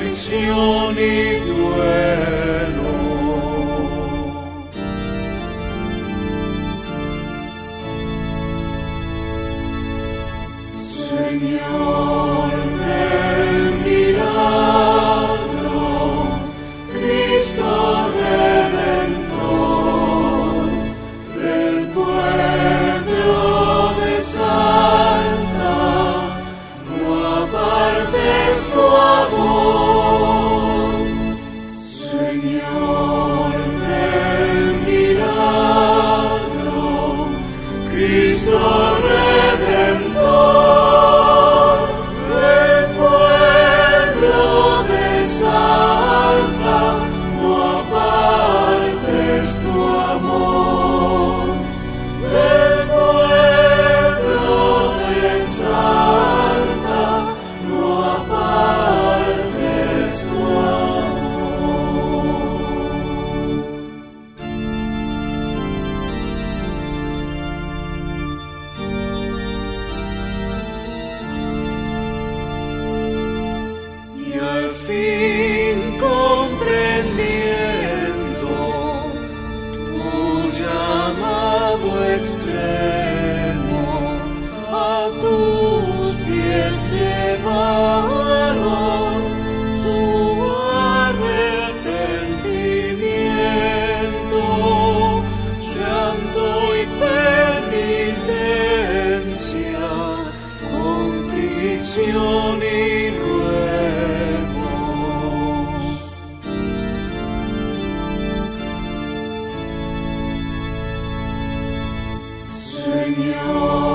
aflicción y duelo. Del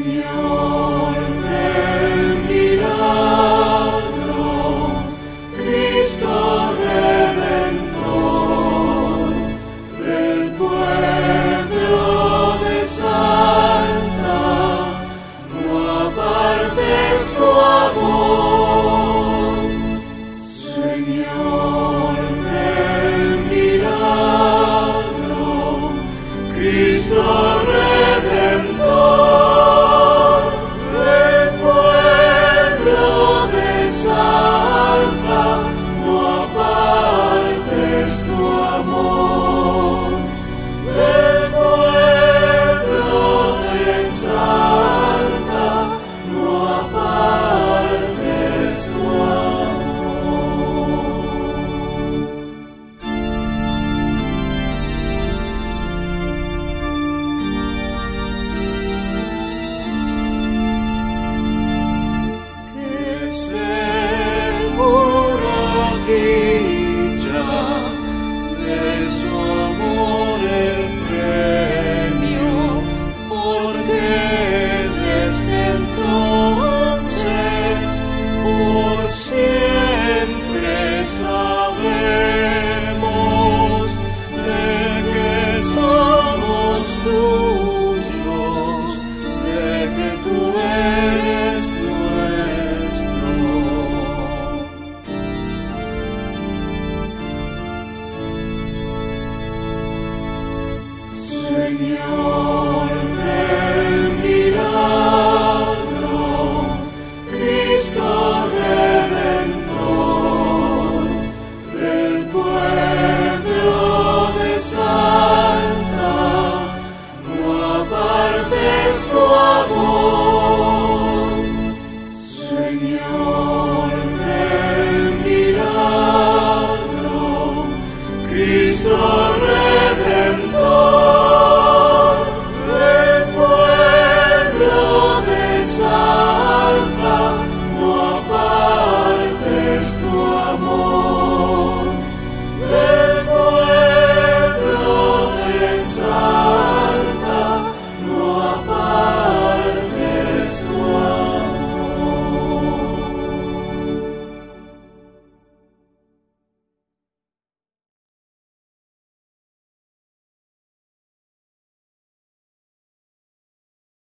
in you.